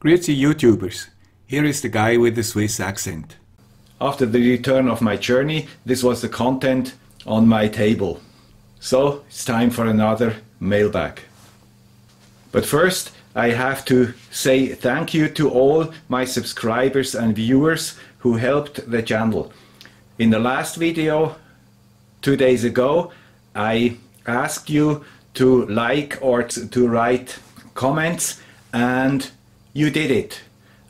Grüezi YouTubers, here is the guy with the Swiss accent. After the return of my journey, this was the content on my table. So it's time for another mailbag. But first, I have to say thank you to all my subscribers and viewers who helped the channel. In the last video, two days ago, I asked you to like or to write comments and you did it.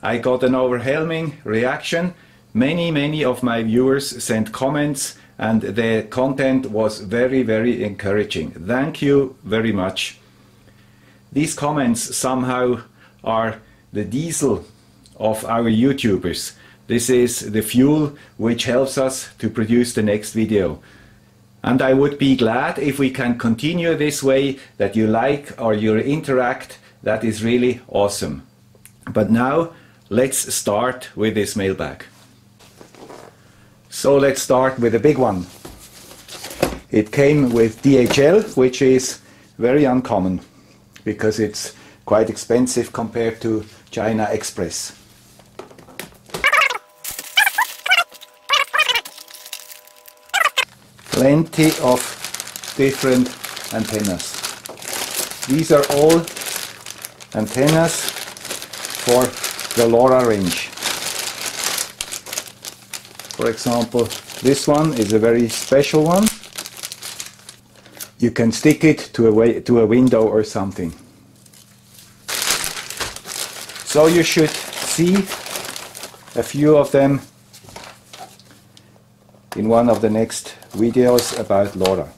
I got an overwhelming reaction. Many, many of my viewers sent comments and the content was very, very encouraging. Thank you very much. These comments somehow are the diesel of our YouTubers. This is the fuel which helps us to produce the next video. And I would be glad if we can continue this way, that you like or you interact. That is really awesome. But now let's start with this mailbag. So let's start with a big one. It came with DHL, which is very uncommon because it's quite expensive compared to China Express. Plenty of different antennas. These are all antennas the LoRa range. For example, this one is a very special one. You can stick it to a, way, to a window or something. So you should see a few of them in one of the next videos about LoRa.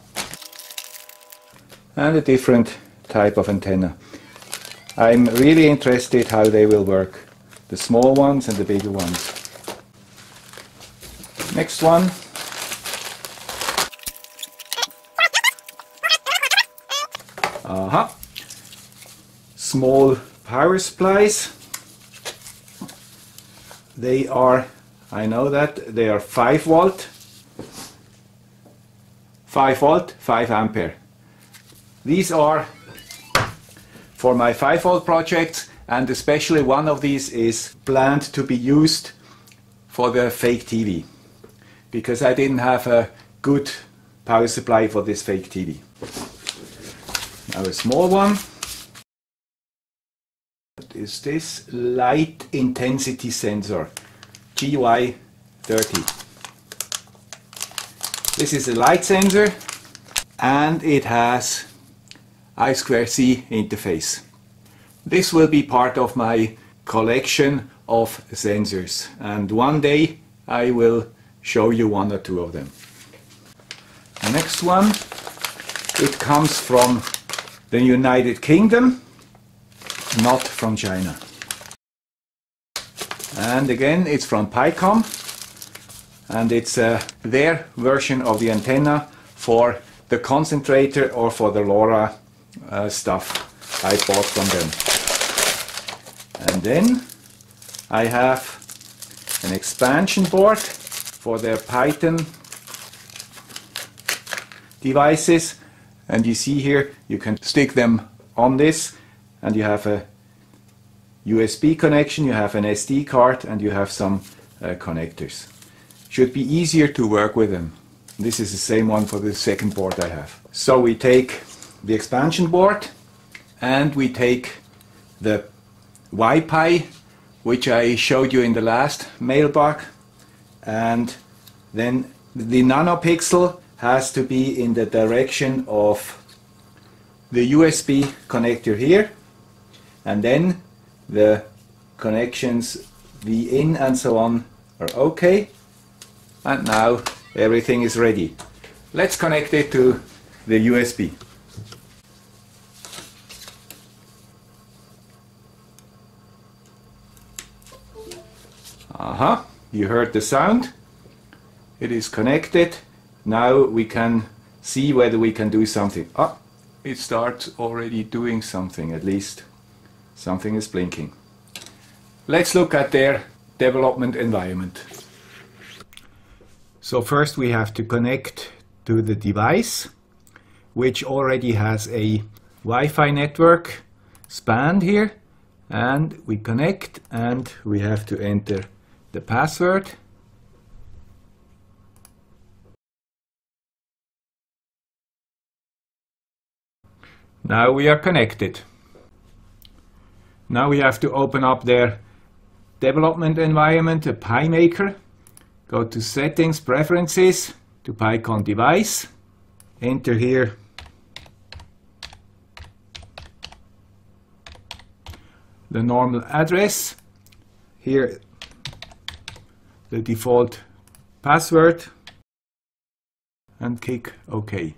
And a different type of antenna. I'm really interested how they will work. The small ones and the bigger ones. Next one. Aha. Uh -huh. Small power supplies. They are, I know that, they are 5 volt. 5 volt, 5 ampere. These are for my 5 volt projects and especially one of these is planned to be used for the fake TV because I didn't have a good power supply for this fake TV. Now a small one. What is this? Light intensity sensor GY30. This is a light sensor and it has I2C interface. This will be part of my collection of sensors and one day I will show you one or two of them. The next one, it comes from the United Kingdom, not from China. And again, it's from Pycom and it's uh, their version of the antenna for the concentrator or for the LoRa uh, stuff I bought from them. And then I have an expansion board for their Python devices and you see here you can stick them on this and you have a USB connection, you have an SD card and you have some uh, connectors. Should be easier to work with them. This is the same one for the second board I have. So we take the expansion board and we take the WiPy which I showed you in the last mailbag and then the nanopixel has to be in the direction of the USB connector here and then the connections the in and so on are okay. And now everything is ready. Let's connect it to the USB Aha, you heard the sound. It is connected. Now we can see whether we can do something. Ah, it starts already doing something at least. Something is blinking. Let's look at their development environment. So first we have to connect to the device which already has a Wi-Fi network spanned here and we connect and we have to enter the password? Now we are connected. Now we have to open up their development environment a Pymakr go to settings preferences to Pycom device. Enter here. The normal address. Here the default password and click OK.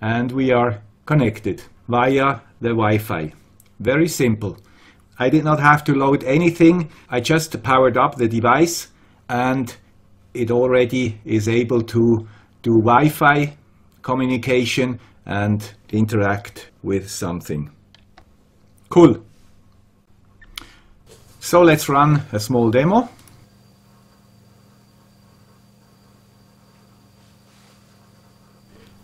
And we are connected via the Wi-Fi. Very simple. I did not have to load anything. I just powered up the device and it already is able to do Wi-Fi communication and interact with something. Cool. So let's run a small demo.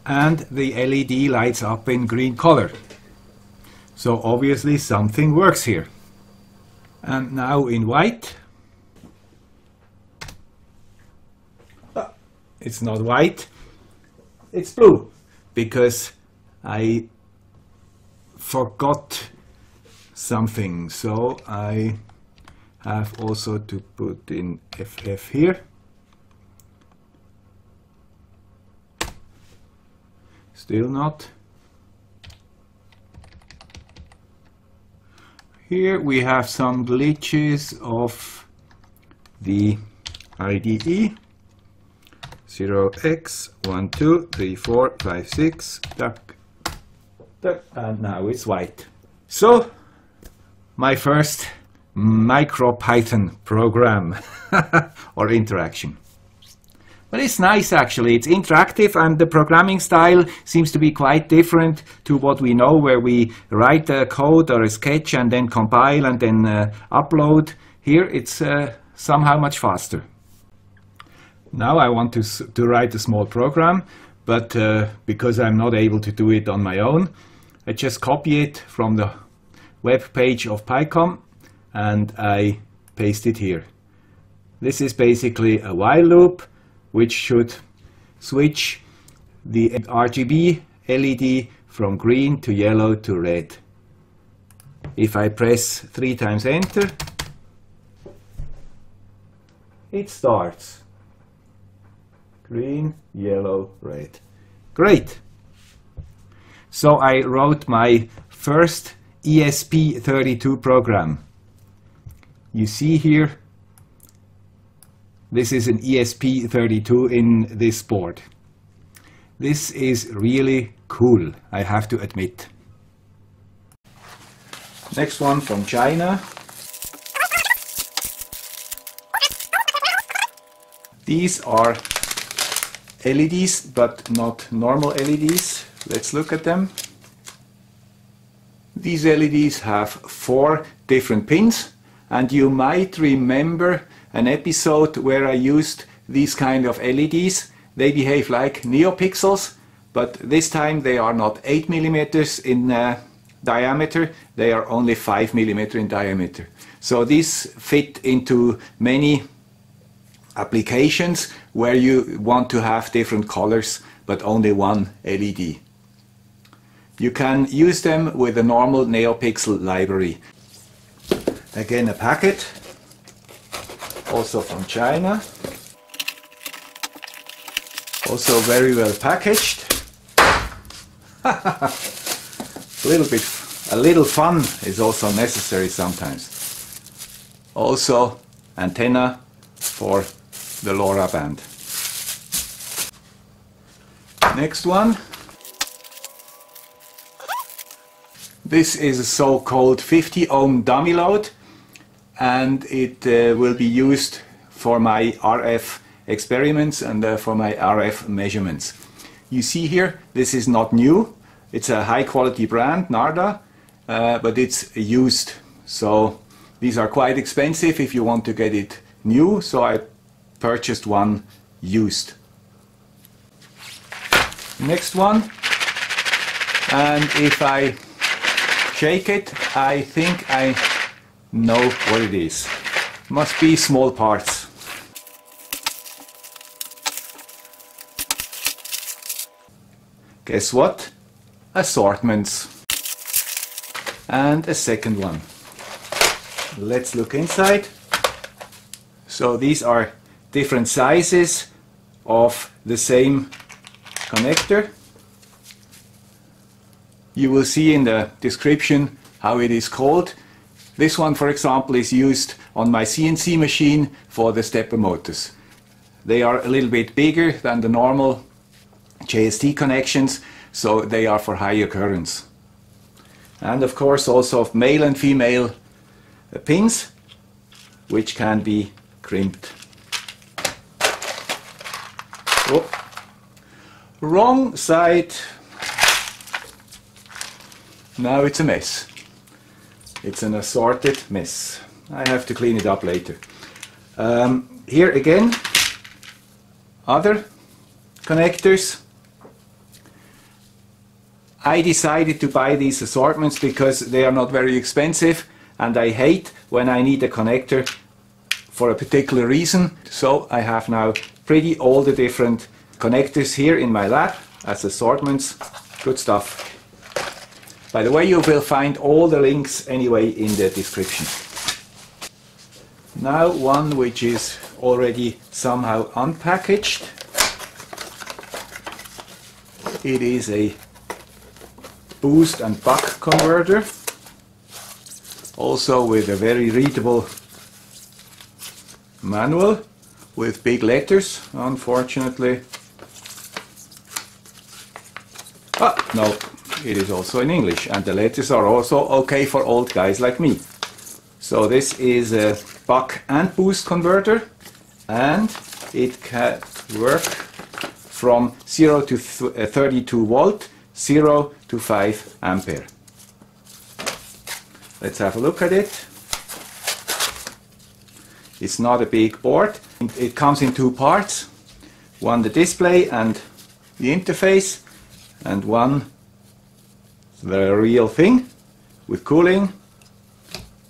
And the LED lights up in green color. So obviously something works here. And now in white. Ah, it's not white, it's blue because I forgot something. So I have also to put in FF here. Still not. Here we have some glitches of the IDE 0x 1 2 3 4 5 6 duck, duck, and now it's white. So my first MicroPython program or interaction. But it's nice actually, it's interactive and the programming style seems to be quite different to what we know where we write a code or a sketch and then compile and then uh, upload. Here it's uh, somehow much faster. Now I want to, to write a small program, but uh, because I'm not able to do it on my own, I just copy it from the web page of PyCom and I paste it here. This is basically a while loop which should switch the RGB LED from green to yellow to red. If I press three times enter, it starts. Green, yellow, red. Great! So I wrote my first ESP32 program. You see here, this is an ESP32 in this board. This is really cool, I have to admit. Next one from China. These are LEDs, but not normal LEDs. Let's look at them. These LEDs have four different pins and you might remember an episode where I used these kind of LEDs. They behave like neopixels, but this time they are not 8 millimeters in uh, diameter, they are only 5 millimeter in diameter. So these fit into many applications where you want to have different colors but only one LED. You can use them with a normal NeoPixel library. Again a packet, also from China. Also very well packaged. a little bit, a little fun is also necessary sometimes. Also antenna for the LoRa band. Next one. This is a so-called 50 ohm dummy load and it uh, will be used for my RF experiments and uh, for my RF measurements. You see here, this is not new. It's a high quality brand, Narda, uh, but it's used. So these are quite expensive if you want to get it new. So I purchased one used. Next one. And if I shake it, I think I know what it is. Must be small parts. Guess what? Assortments. And a second one. Let's look inside. So these are different sizes of the same connector. You will see in the description how it is called. This one, for example, is used on my CNC machine for the stepper motors. They are a little bit bigger than the normal JST connections, so they are for higher currents. And of course also of male and female uh, pins, which can be crimped. Oh. Wrong side. Now it's a mess. It's an assorted mess. I have to clean it up later. Um, here again, other connectors. I decided to buy these assortments because they are not very expensive and I hate when I need a connector for a particular reason. So I have now pretty all the different connectors here in my lab as assortments. Good stuff. By the way, you will find all the links anyway in the description. Now one which is already somehow unpackaged. It is a boost and buck converter. Also with a very readable manual with big letters, unfortunately. Ah, no, it is also in English and the letters are also okay for old guys like me. So this is a buck and boost converter and it can work from 0 to uh, 32 volt, 0 to 5 ampere. Let's have a look at it. It's not a big board. It comes in two parts. One the display and the interface and one the real thing with cooling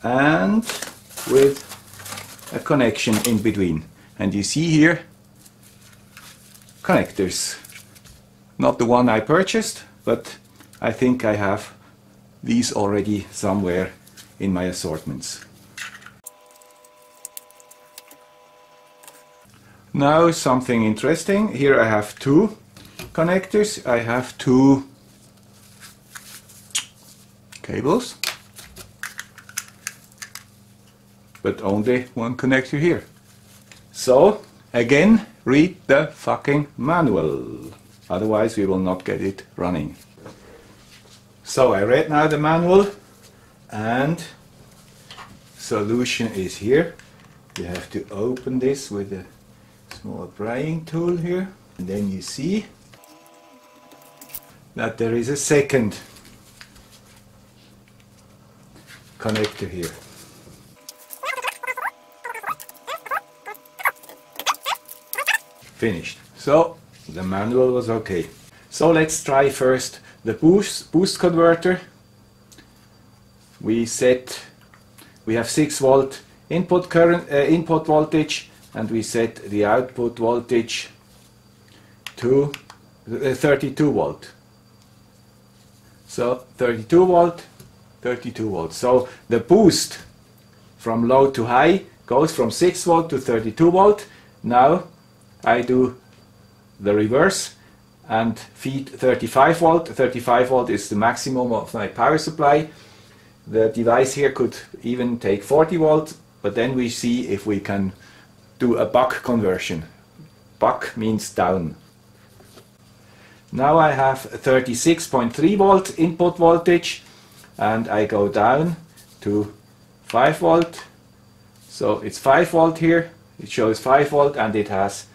and with a connection in between. And you see here connectors. Not the one I purchased, but I think I have these already somewhere in my assortments. Now something interesting. Here I have two connectors. I have two cables. But only one connector here. So, again, read the fucking manual. Otherwise we will not get it running. So I read now the manual and solution is here. You have to open this with a small prying tool here and then you see that there is a second connector here. Finished. So the manual was okay. So let's try first the boost, boost converter. We set, we have 6 volt input current, uh, input voltage and we set the output voltage to uh, 32 volt. So 32 volt, 32 volt. So the boost from low to high goes from 6 volt to 32 volt. Now I do the reverse and feed 35 volt. 35 volt is the maximum of my power supply. The device here could even take 40 volt, but then we see if we can do a buck conversion. Buck means down. Now I have 36.3 volt input voltage and I go down to 5 volt. So it's 5 volt here, it shows 5 volt and it has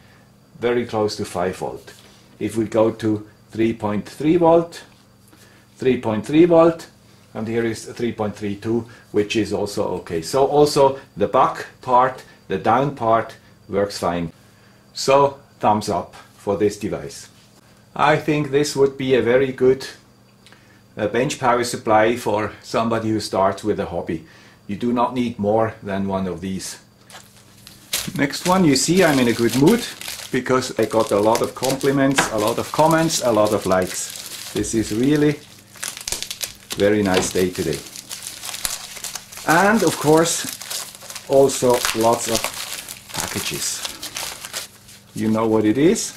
very close to 5 volt. If we go to 3.3 volt, 3.3 volt, and here is 3.32 which is also okay. So also the buck part, the down part works fine. So thumbs up for this device. I think this would be a very good a bench power supply for somebody who starts with a hobby. You do not need more than one of these. Next one, you see I'm in a good mood because I got a lot of compliments, a lot of comments, a lot of likes. This is really very nice day today. And of course, also lots of packages. You know what it is?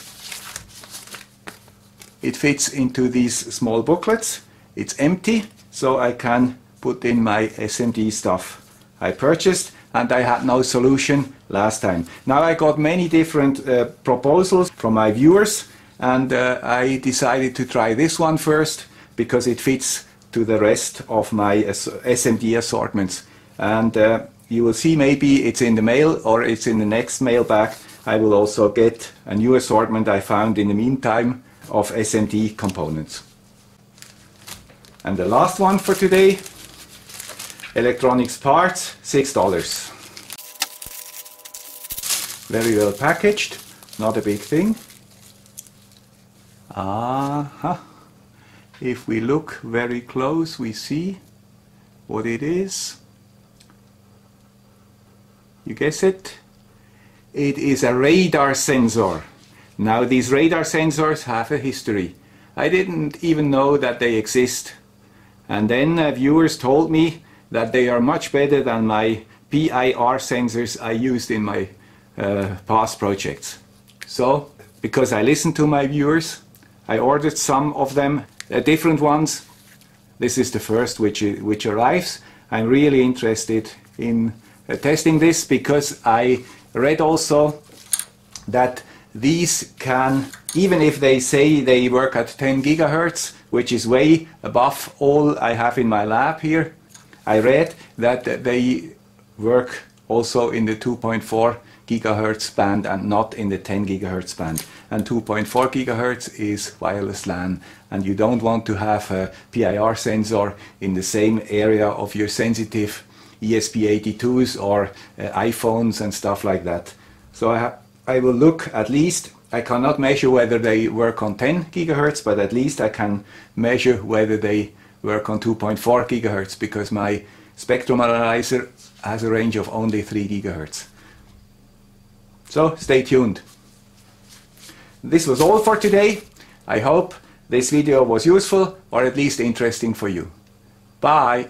It fits into these small booklets. It's empty, so I can put in my SMD stuff I purchased and I had no solution last time. Now I got many different uh, proposals from my viewers and uh, I decided to try this one first because it fits to the rest of my SMD assortments. And uh, you will see maybe it's in the mail or it's in the next mail bag. I will also get a new assortment I found in the meantime of SMD components. And the last one for today, electronics parts, $6. Very well packaged, not a big thing. Ah, uh -huh. If we look very close, we see what it is. You guess it? It is a radar sensor. Now these radar sensors have a history. I didn't even know that they exist. And then uh, viewers told me that they are much better than my PIR sensors I used in my uh, past projects. So, because I listened to my viewers, I ordered some of them uh, different ones. This is the first which, which arrives. I'm really interested in uh, testing this because I read also that these can, even if they say they work at 10 gigahertz, which is way above all I have in my lab here, I read that they work also in the 2.4 gigahertz band and not in the 10 gigahertz band. And 2.4 gigahertz is wireless LAN and you don't want to have a PIR sensor in the same area of your sensitive ESP82s or uh, iPhones and stuff like that. So I, I will look at least, I cannot measure whether they work on 10 gigahertz, but at least I can measure whether they work on 2.4 gigahertz because my spectrum analyzer has a range of only 3 gigahertz. So stay tuned. This was all for today. I hope this video was useful or at least interesting for you. Bye!